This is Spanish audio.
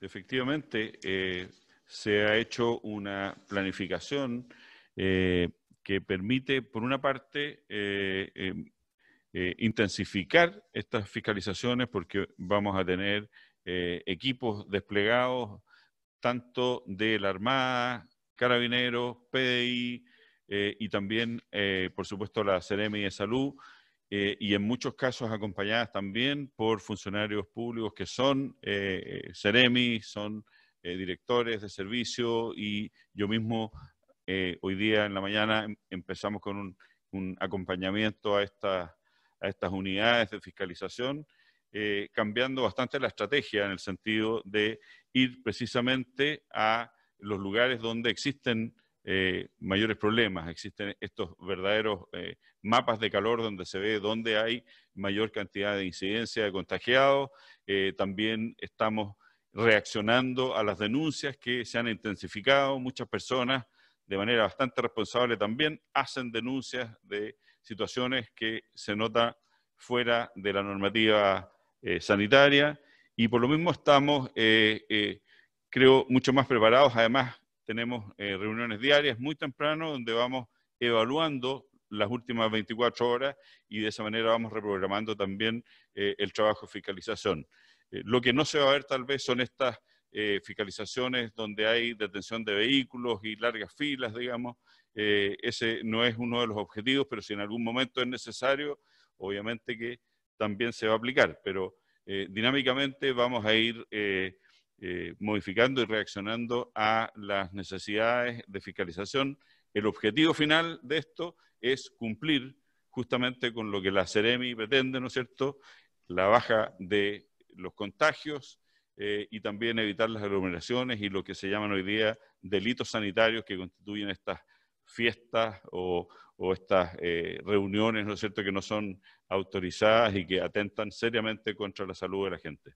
efectivamente, eh, se ha hecho una planificación eh, que permite, por una parte, eh, em, intensificar estas fiscalizaciones porque vamos a tener equipos desplegados tanto de la Armada, Carabineros, PDI y también, por supuesto, la Ceremi de Salud, eh, y en muchos casos acompañadas también por funcionarios públicos que son eh, Ceremi, son eh, directores de servicio y yo mismo hoy día en la mañana em, empezamos con un, un acompañamiento a, esta, a estas unidades de fiscalización, cambiando bastante la estrategia en el sentido de ir precisamente a los lugares donde existen eh, mayores problemas. Existen estos verdaderos eh, mapas de calor donde se ve dónde hay mayor cantidad de incidencia de contagiados. Eh, también estamos reaccionando a las denuncias que se han intensificado. Muchas personas, de manera bastante responsable también, hacen denuncias de situaciones que se nota fuera de la normativa sanitaria. Y por lo mismo estamos, creo, mucho más preparados, además tenemos eh, reuniones diarias muy temprano donde vamos evaluando las últimas 24 horas y de esa manera vamos reprogramando también eh, el trabajo de fiscalización. Eh, lo que no se va a ver tal vez son estas fiscalizaciones donde hay detención de vehículos y largas filas, digamos. ese no es uno de los objetivos, pero si en algún momento es necesario, obviamente que también se va a aplicar. Pero dinámicamente vamos a ir eh, modificando y reaccionando a las necesidades de fiscalización. El objetivo final de esto es cumplir justamente con lo que la Ceremi pretende, ¿no es cierto?, la baja de los contagios eh, y también evitar las aglomeraciones y lo que se llaman hoy día delitos sanitarios que constituyen estas fiestas o, estas eh, reuniones, ¿no es cierto?, que no son autorizadas y que atentan seriamente contra la salud de la gente.